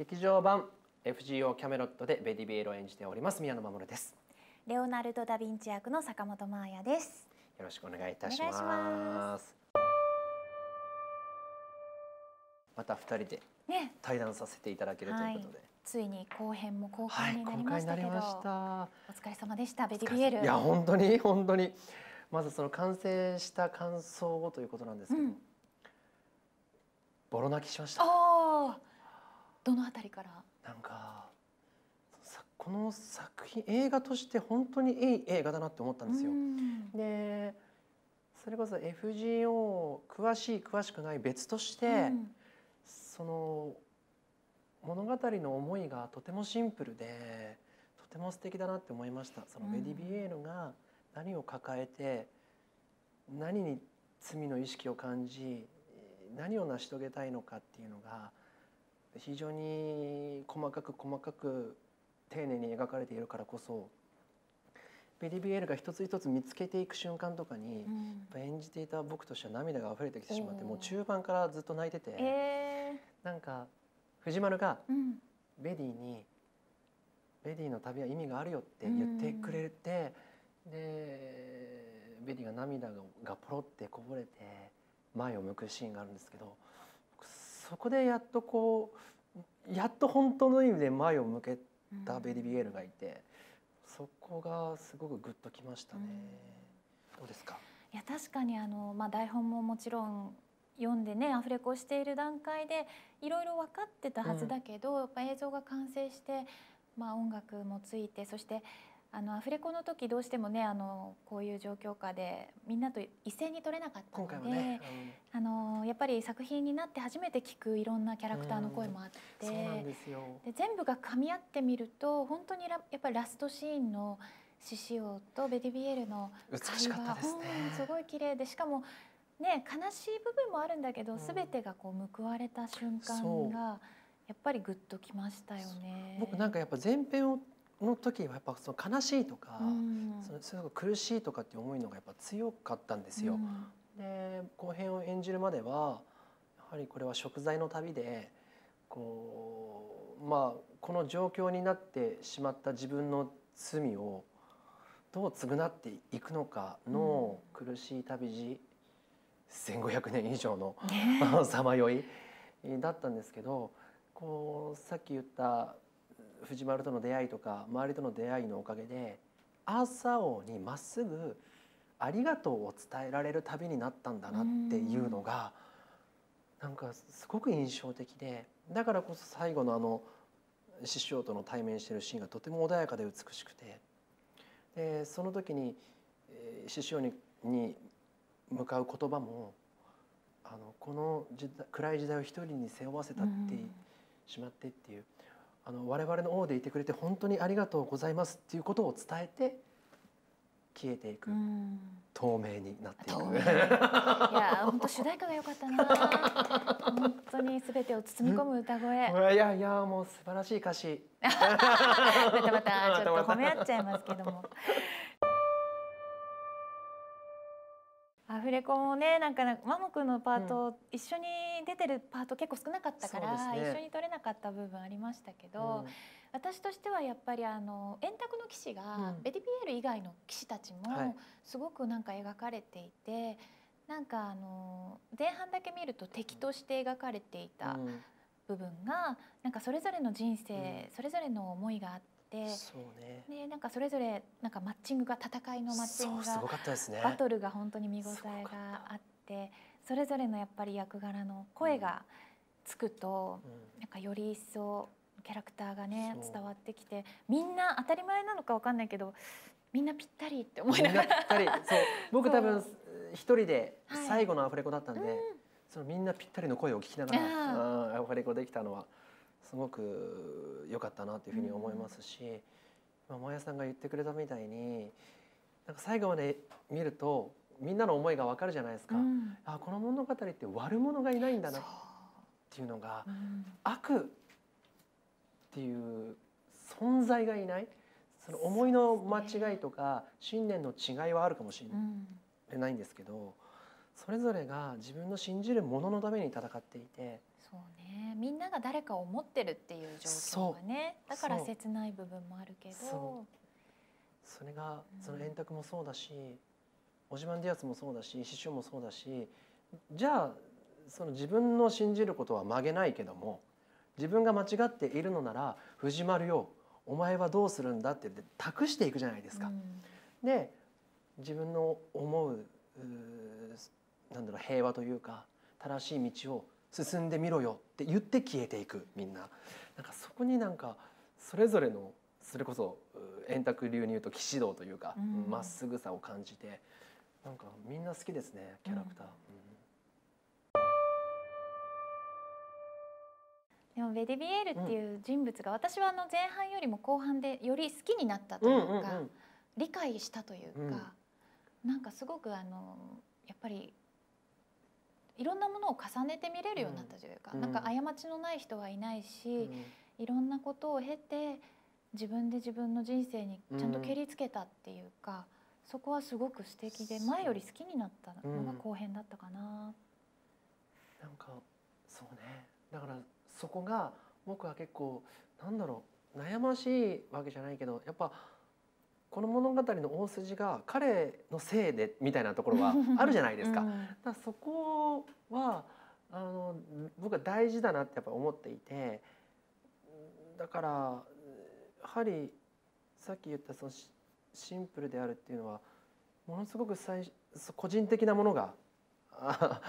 劇場版 FGO キャメロットでベディビエルを演じております宮野真守です。レオナルド・ダ・ヴィンチ役の坂本真綾です。よろしくお願いいたします。お願いしまた二人でね。対談させていただけるということで、ついに後編も後はい、半になりましたけど、なりました。お疲れ様でしたベディビエル。いや本当に本当に。まずその完成した感想をということなんですけど、うん。ボロ泣きしました。どのあたりから？なんかさこの作品映画として本当にいい映画だなって思ったんですよ。う。ん。でそれこそ FGO 詳しい詳しくない別として、うん。その物語の思いがとてもシンプルでとても素敵だなって思いました。そのうん。ベディビエールが何を抱えて何に罪の意識を感じ何を成し遂げたいのかっていうのが非常に細かく細かく丁寧に描かれているからこそベディビエールが一つ一つ見つけていく瞬間とかに、うん。演じていた僕としては涙が溢れてきてしまってもう中盤からずっと泣いてて、えなんか藤丸がーうん。ベディに「ベディの旅は意味があるよ」って言ってくれて、でベディが涙ががポロってこぼれて前を向くシーンがあるんですけど僕そこでやっとこうやっと本当の意味で前を向けたベディビエールがいて、そこがすごくグッときましたね。どうですか？いや確かにあの、まあ、台本ももちろん読んでねアフレコしている段階でいろいろ分かってたはずだけど、やっぱ映像が完成して、まあ、音楽もついてそしてあのアフレコの時どうしてもねあのこういう状況下でみんなと一斉に撮れなかった今ので、回はね、あのやっぱり作品になって初めて聞くいろんなキャラクターの声もあって。で全部が噛み合ってみると本当にラやっぱりラストシーンの獅子王とベディビエルの美しかったですね。うんすごい綺麗でしかもね悲しい部分もあるんだけど、うん。全てがこう報われた瞬間がやっぱりグッときましたよね。僕なんかやっぱ前編をの時はやっぱその悲しいとか、うん。そのすごく苦しいとかっていう思いのがやっぱ強かったんですよ。うん。で後編を演じるまではやはりこれは食材の旅でこうまあこの状況になってしまった自分の罪をどう償っていくのかの苦しい旅路、1,500年以上のね さまよいだったんですけどこうさっき言った藤丸との出会いとか周りとの出会いのおかげでアーサー王にまっすぐありがとうを伝えられる旅になったんだなっていうのがなんかすごく印象的でだからこそ最後のあの師匠との対面してるシーンがとても穏やかで美しくてでその時にえー師匠にに向かう言葉もあのこの時代暗い時代を一人に背負わせたってしまってっていうあの我々の王でいてくれて本当にありがとうございますっていうことを伝えて消えていく、うん。透明になっていく。いや本当主題歌が良かったな。本当に全てを包み込む歌声。いやいやもう素晴らしい歌詞。またまたちょっと褒め合っちゃいますけども。アフレコもねなんかマモくんのパート、一緒に出てるパート結構少なかったから、ね。一緒に撮れなかった部分ありましたけど、私としてはやっぱりあの円卓の騎士が、うん。ベディビエール以外の騎士たちもはい。すごくなんか描かれていて、なんかあの前半だけ見ると敵として描かれていたうん。部分がなんかそれぞれの人生、うん。それぞれの思いがあって。そうね。でなんかそれぞれなんかマッチングが戦いのマッチングがバトルが本当に見応えがあってそれぞれのやっぱり役柄の声がつくと、うん。なんかより一層キャラクターがね伝わってきてみんな当たり前なのかわかんないけどみんなぴったりって思いみなんがら僕多分そ一人ではい。最後のアフレコだったんで、うん。そのみんなぴったりの声を聞きながらアフレコできたのはすごく良かったなというふうに思いますし、まあ、もやさんが言ってくれたみたいになんか最後まで見るとみんなの思いがわかるじゃないですか。うん。あこの物語って悪者がいないんだな。っていうのがうん。悪っていう存在がいない。その思いの間違いとか信念の違いはあるかもしうん。れないんですけどそれぞれが自分の信じるもののために戦っていて。そそうね。みんなが誰かを思ってるっていう状況がねだから切ない部分もあるけど。そそれがうん。その円卓もそうだし、オジマンディアスもそうだし刺繍もそうだしじゃあその自分の信じることは曲げないけども自分が間違っているのなら藤丸よお前はどうするんだって言って託していくじゃないですか。うん。で自分の思うなんだろう平和というか正しい道を進んでみろよって言って消えていくみんな。なんかそこになんかそれぞれのそれこそう円卓流に言うと騎士道というかうん。ま、っすぐさを感じてなんかみんな好きですねキャラクター。でもベディビエールっていう人物が私はあの前半よりも後半でより好きになったとうんいうか、理解したというか、なんかすごくあのやっぱりいろんなものを重ねて見れるようになったというか、うん。なんか過ちのない人はいないし、うん。いろんなことを経て自分で自分の人生にちゃんと蹴りつけたっていうか、そこはすごく素敵で前より好きになったのがうん後編だったかな。なんかそうねだからそこが僕は結構なんだろう悩ましいわけじゃないけどやっぱこの物語の大筋が彼のせいでみたいなところは あるじゃないですか。うんだからそこはあの僕は大事だなってやっぱ思っていてだからやはりさっき言ったそのシシンプルであるっていうのはものすごく最個人的なものがあ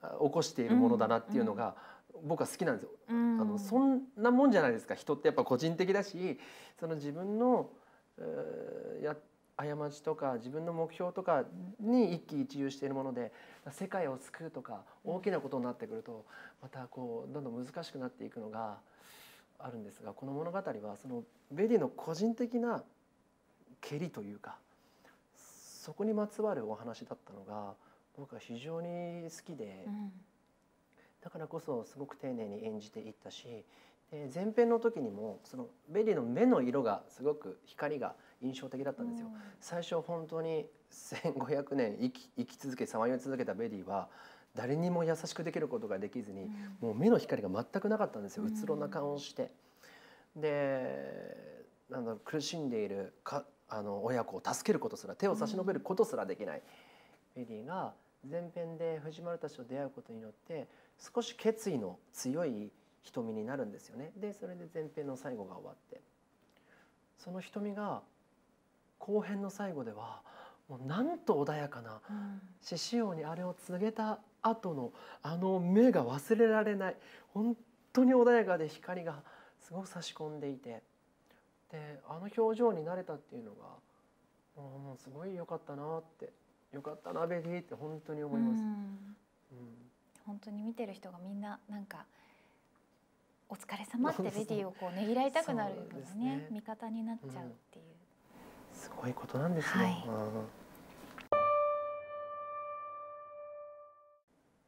起こしているものだなっていうのが僕は好きなんですよ。うん。あのそんなもんじゃないですか。人ってやっぱ個人的だしその自分のえーや過ちとか自分の目標とかに一喜一憂しているもので世界を救うとか大きなことになってくるとまたこうどんどん難しくなっていくのがあるんですがこの物語はそのベディの個人的なケリというかそこにまつわるお話だったのが僕は非常に好きで。うんだからこそすごく丁寧に演じていったしで前編の時にもそのベディの目の色がすごく光が印象的だったんですよ。最初本当に1500年生き、生き続けさまよい続けたベディは誰にも優しくできることができずに、もう目の光が全くなかったんですようんうつろな顔をして。でなんだ苦しんでいるかあの親子を助けることすら手を差し伸べることすらできない、ベディが前編で藤丸たちと出会うことによって少し決意の強い瞳になるんですよね。でそれで前編の最後が終わってその瞳が後編の最後ではもうなんと穏やかな獅子王にあれを告げた後のあの目が忘れられない本当に穏やかで光がすごく差し込んでいてであの表情になれたっていうのがもうすごい良かったなって良かったなベディって本当に思います。うん。うん。本当に見てる人がみんななんかお疲れ様ってベディをこうねぎらいたくなるようなねね。味方になっちゃうっていう。すごいことなんですよ。はい。うん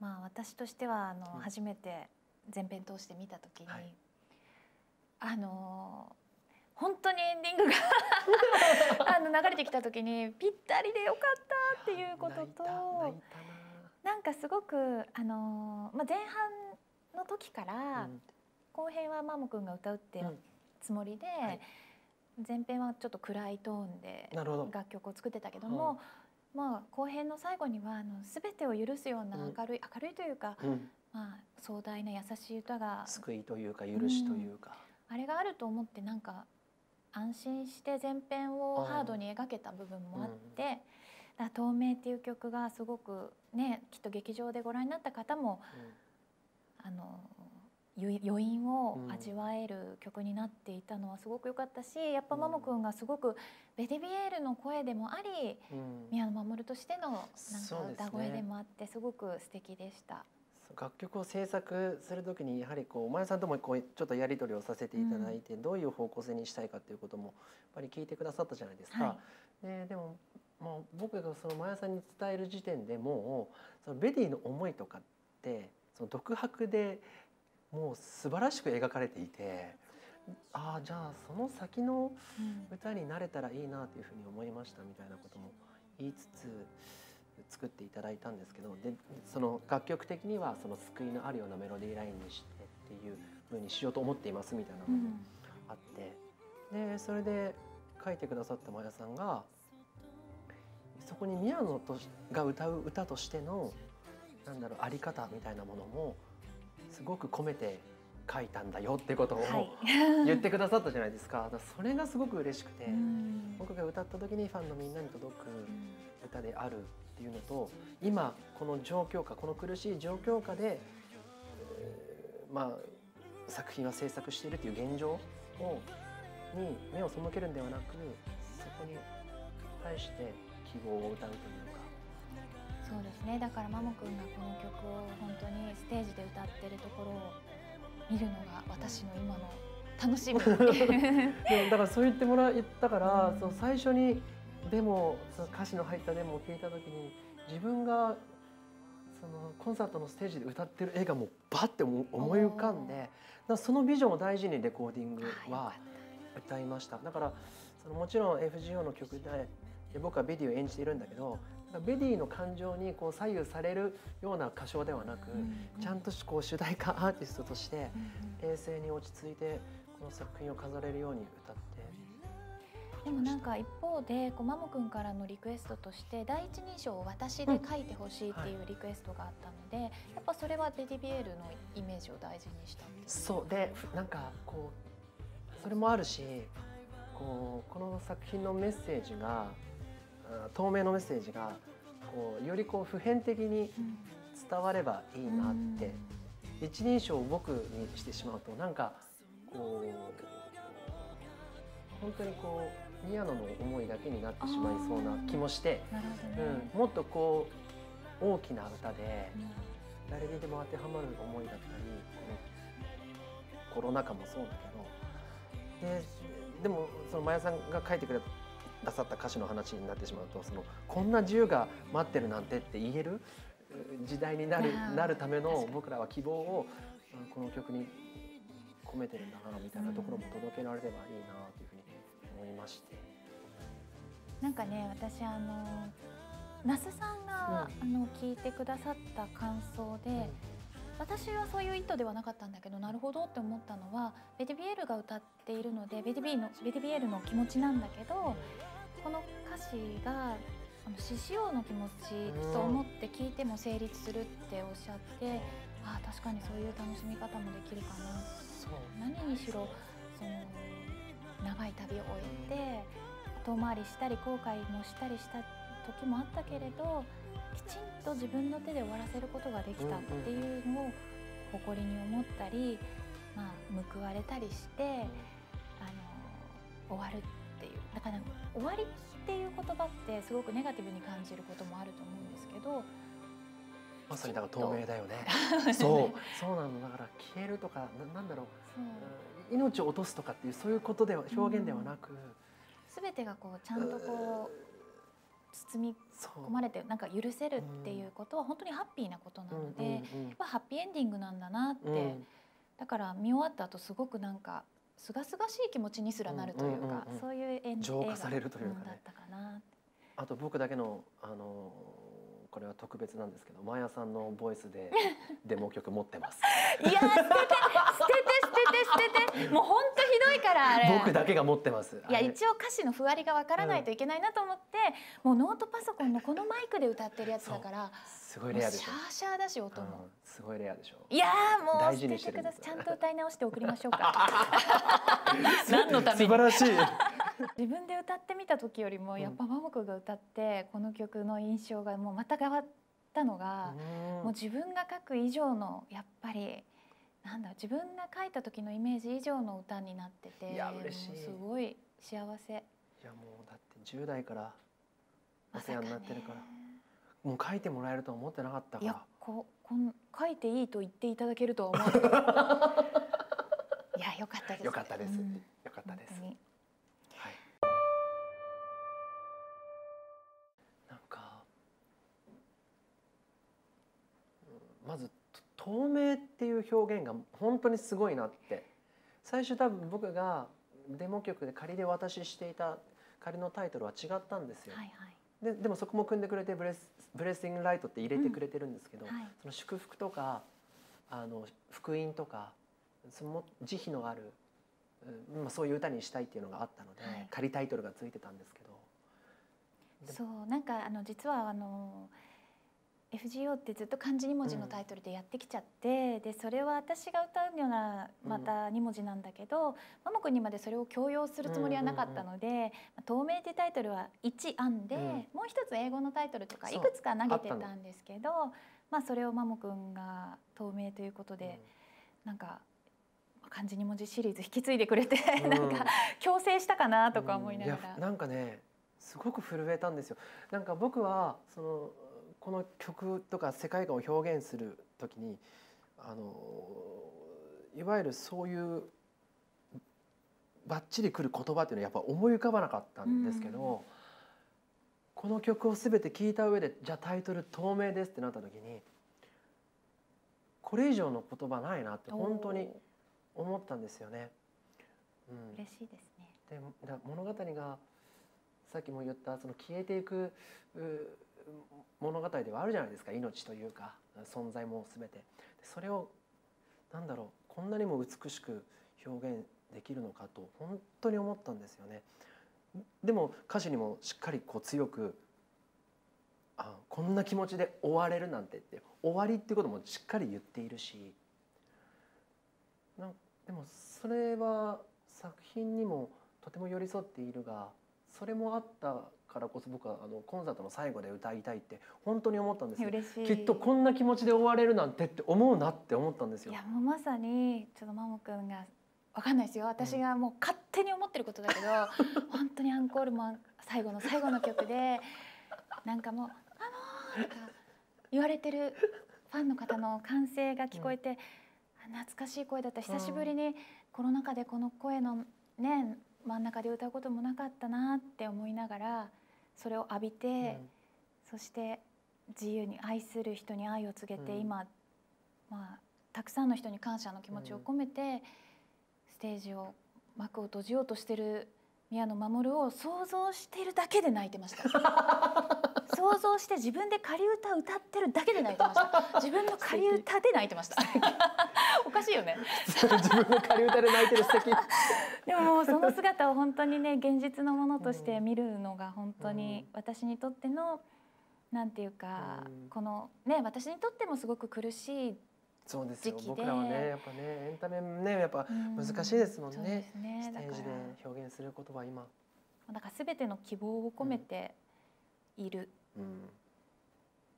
まあ私としてはあの、うん。初めて前編通して見た時に、はい。あの本当にエンディングが あの流れてきた時にぴったりでよかったっていうこととな。んかすごくあの、まあ、前半の時から、なうん。後編はマモくんが歌うってうん。つもりで、はい。前編はちょっと暗いトーンで。楽曲を作ってたけども、まあ、後編の最後にはあの全てを許すようなうん。明るい、明るいというか、うん、まあ、壮大な優しい歌が救いというか許しというか。あれがあると思ってなんか安心して前編をハードに描けた部分もあって「だから透明」っていう曲がすごくねきっと劇場でご覧になった方もあのゆ余韻を味わえる曲になっていたのはすごく良かったしやっぱうんマモくんがすごくベディビエールの声でもありうん。うん宮野真守としてのなんか歌声でもあってすごく素敵でした。楽曲を制作するときにやはりこうお前さんともこうちょっとやり取りをさせていただいて、どういう方向性にしたいかということもやっぱり聞いてくださったじゃないですか。はででももう僕がそのマヤさんに伝える時点でもうそのベディの思いとかってその独白でもう素晴らしく描かれていてああじゃあその先のうん。歌になれたらいいなというふうに思いましたみたいなことも言いつつ作っていただいたんですけどでその楽曲的にはその救いのあるようなメロディーラインにしてっていうふうにしようと思っていますみたいなのもあって、でそれで書いてくださったマヤさんがそこに宮野とが歌う歌としてのなんだろうあり方みたいなものもすごく込めて書いたんだよってことをはい。言ってくださったじゃないですか。それがすごく嬉しくて、うん僕が歌った時にファンのみんなに届く歌であるっていうのと今この状況下この苦しい状況下で、えーまあ作品は制作しているっていう現状をに目を背けるんではなくそこに対して希望を歌うというかそうですね。だからマモくんがこの曲を本当にステージで歌ってるところを見るのが私の今の楽しみ。だからそう言ってもらったから、うん。その最初にデモその歌詞の入ったデモを聞いた時に自分がそのコンサートのステージで歌ってる絵がもうバッて思思い浮かんでだからそのビジョンを大事にレコーディングは歌いました。だからそのもちろん FGO の曲でで僕はベディを演じているんだけどベディの感情にこう左右されるような歌唱ではなく、ちゃんとこう主題歌アーティストとして冷静に落ち着いてこの作品を飾れるように歌って。でもなんか一方でこうマモくんからのリクエストとして第一人称を私で書いてほしいっていうリクエストがあったので、やっぱそれはベディビエールのイメージを大事にしたんですそう。でふなんかこうそれもあるしこうこの作品のメッセージがあ透明のメッセージがこうよりこう普遍的に伝わればいいなって、一人称を僕にしてしまうとなんかこう本当にこう宮野の思いだけになってしまいそうな気もして、ね、うん、もっとこう大きな歌でうん。誰にでも当てはまる思いだったりこのコロナ禍もそうだけどででもそのマヤさんが書いてくれださった歌詞の話になってしまうとそのこんな自由が待ってるなんてって言える？う時代になるなるための僕らは希望をうんこの曲に込めてるんだなみたいなところも届けられればいいなというふうに思いまして。なんかね私あの那須さんが、あの聞いてくださった感想で、私はそういう意図ではなかったんだけどなるほどって思ったのはベディビエールが歌っているのでベディビのベディビエールの気持ちなんだけどこの歌詞があの獅子王の気持ちと思って聞いても成立するっておっしゃって、ああ確かにそういう楽しみ方もできるかな。何にしろその長い旅を終えて遠回りしたり後悔もしたりした時もあったけれどきちんと自分の手で終わらせることができたっていうのを誇りに思ったり、まあ、報われたりしてあの終わるっていう。だから終わりっていう言葉ってすごくネガティブに感じることもあると思うんですけどまさにだから透明だよね。そう。そうなのだ。から消えるとかななんだろう。そう。うん命を落とすとかっていうそういうことでは表現ではなく、全てがこうちゃんとこう包み込まれてなんか許せるっていうことは本当にハッピーなことなので、やっハッピーエンディングなんだなって、だから見終わった後すごくなんか清々しい気持ちにすらなるというか、そういうエン浄化されるというかね。だったかなあと僕だけのあのこれは特別なんですけどマヤさんのボイスで デモ曲持ってます。いやー捨てて捨てて捨てて捨てて。もう本当ひどいからあれ。僕だけが持ってます。いや一応歌詞のふわりがわからないといけないなと思って、もうノートパソコンのこのマイクで歌ってるやつだからすごいレアでしょ。ャーシャーだし音も。うんすごいレアでしょ。いやーもう大事てください。ちゃんと歌い直して送りましょうか。何のために？素晴らしい 自分で歌ってみた時よりもやっぱマモクが歌ってこの曲の印象がもうまた変わったのが、もう自分が書く以上のやっぱりなんだ自分が書いた時のイメージ以上の歌になってていや嬉しい。すごい幸せ。いやもうだって10代からお世話になってるから、もう書いてもらえるとは思ってなかったかいやらここん書いていいと言っていただけるとは思わなかった。いやよかったです。よかったです、うん透明っていう表現が本当にすごいなって。最初多分僕がデモ曲で仮でお渡ししていた仮のタイトルは違ったんですよ。はいはいででもそこも組んでくれてブレスブレッシングライトって入れてくれてるんですけど、はいその祝福とかあの福音とかその慈悲のある、うんまあ、そういう歌にしたいっていうのがあったので、はい仮タイトルがついてたんですけどでそうなんかあの実はあの FGO ってずっと漢字2文字のタイトルでやってきちゃって、でそれは私が歌うようなまた2文字なんだけど、マモ君にまでそれを強要するつもりはなかったので「透明」ってタイトルは1案で、うん。もう一つ英語のタイトルとかいくつか投げてたたんですけどまあそれをマモ君が「透明」ということで、なんか漢字2文字シリーズ引き継いでくれて、うん。なんか強制したかなとか思いながら。なんかねすごく震えたんですよ。なんか僕はそのこの曲とか世界観を表現する時にあのいわゆるそういうバッチリくる言葉っていうのはやっぱ思い浮かばなかったんですけど、うんこの曲を全て聴いた上でじゃあタイトル「透明です」ってなった時にこれ以上の言葉ないなって本当に思ったんですよね。うん、嬉しいですね。でだ物語がさっきも言ったその消えていくう物語ではあるじゃないですか。命というか存在も全て。それをなんだろうこんなにも美しく表現できるのかと本当に思ったんですよね。でも歌詞にもしっかりこう強くあこんな気持ちで終われるなんてって終わりっていうこともしっかり言っているし。なんでもそれは作品にもとても寄り添っているがそれもあったからこそ僕はあのコンサートの最後で歌いたいって本当に思ったんですよ。嬉しい。きっとこんな気持ちで終われるなんてって思うなって思ったんですよいや。もうまさにちょっとマモくんがわかんないですよ私がもう勝手に思ってることだけど、本当にアンコールも最後の最後の曲でなんかもう「あのー」とか言われてるファンの方の歓声が聞こえて、あ懐かしい声だった久しぶりにコロナ禍でこの声のね真ん中で歌うこともなかったなって思いながらそれを浴びて、そして自由に愛する人に愛を告げて、うん。今、まあ、たくさんの人に感謝の気持ちを込めて、ステージを幕を閉じようとしてる宮野真守を想像しているだけで泣いてました。想像して自分で仮歌歌ってるだけで泣いてました。自分の仮歌で泣いてました。おかしいよね。自分の仮歌で泣いてる素敵。でもその姿を本当にね現実のものとして見るのが本当に私にとってのなんていうか、うん。このね私にとってもすごく苦しい、そうですよ。僕らはねやっぱねエンタメねやっぱうん。難しいですもんね。そうですね。ステージで表現することは今。だから全ての希望を込めている、うん。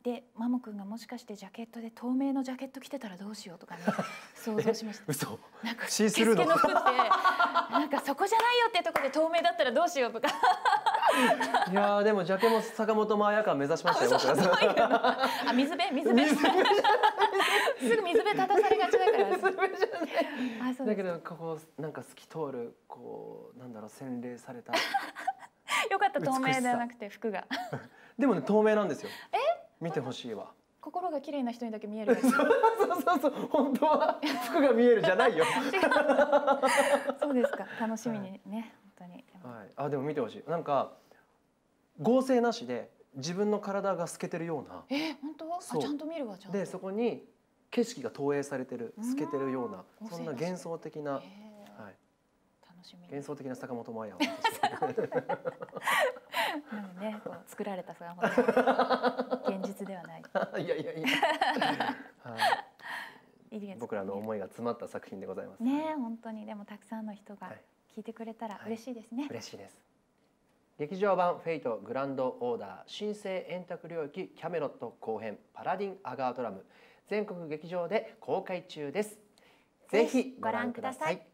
でマモくんがもしかしてジャケットで透明のジャケット着てたらどうしようとかね 想像しました。嘘。なんかシースルーの。服ってなんかそこじゃないよってところで透明だったらどうしようとかいやーでもジャケも坂本真綾感目指しましたよ。あ水辺水辺。すぐ水辺立たされがちだから。あそうです。だけどここなんか透き通るこうなんだろう洗練された。よかった透明ではなくて服が。でもね透明なんですよ。見てほしいわ。心が綺麗な人にだけ見える。そうそうそう本当は服が見えるじゃないよ。そうですか。楽しみにね、本当に。はい。あでも見てほしい。なんか合成なしで自分の体が透けてるような。え本当？あちゃんと見るわちゃんと。でそこに景色が投影されてる透けてるようなうんそんな幻想的な、はい、楽しみ。に幻想的な坂本真綾をなんでねこう作られた坂本現実ではない。いやいやいや、はい。僕らの思いが詰まった作品でございます。ね本当に。でもたくさんの人がはい聞いてくれたらはい嬉しいですね、嬉しいです。劇場版フェイトグランドオーダー新生円卓領域キャメロット後編パラディンアガートラム全国劇場で公開中です。ぜひご覧ください。